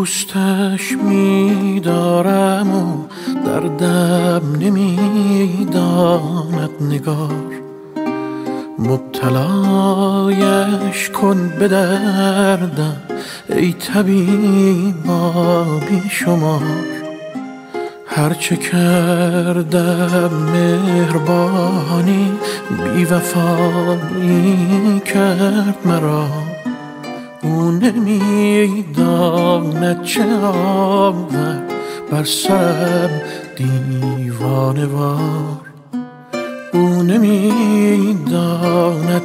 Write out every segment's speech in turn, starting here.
دوستش میدارم و دردم نمی‌داند نگار. مبتلایش کن به دردم ای طبیبا بی شمار هرچه کردم مهربانی بی وفایی کرد مرا. نمی‌داند چه آورد بر سرم دیوانه وار. او نمی‌داند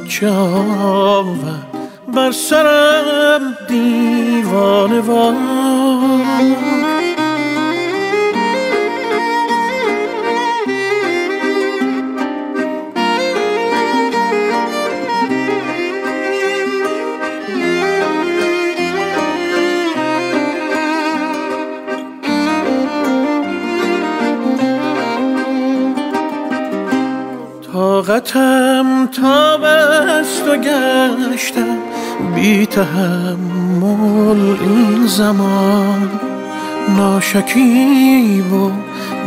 چه آورد بر سرم دیوانه وار. طاقتم تا بست و گشتم بی تحمل این زمان. ناشکیب و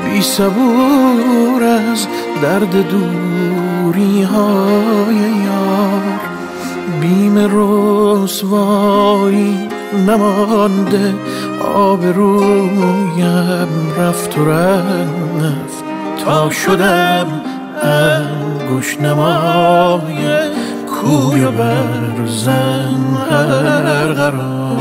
بی صبور از درد دوری های یار. بیم رسوایی نمانده آب رویم رفت و رفت. تا شدم انگوش نمای کوی برزن هر قرار.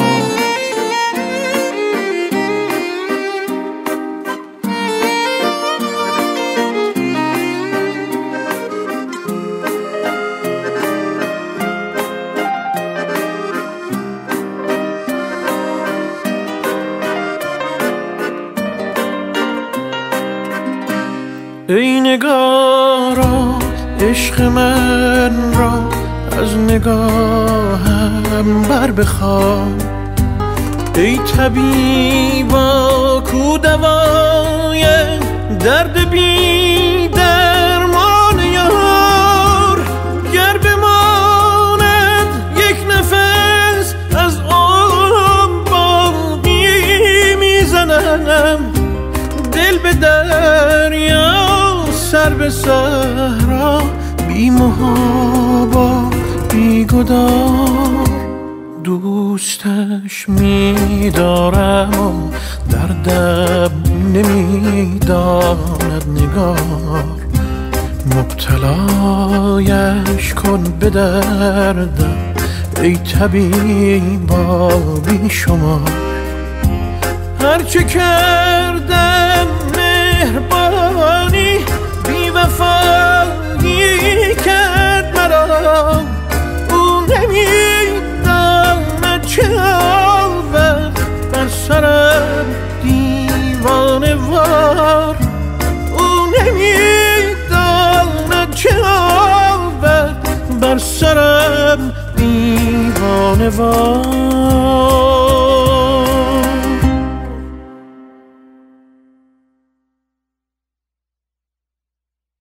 ای نگارا عشق من را از نگاهم بر بخوان ای طبیبا کو دوای درد بی درمان یار گر بماند یک نفس از آن باقی می‌زنم. دل به دریا سر به صحرا بی محابا بی گدار دوستش میدارم و دردم نمی‌داند نگار. مبتلایش کن به دردم ای طبیبا بی شما هرچه کردم carnival.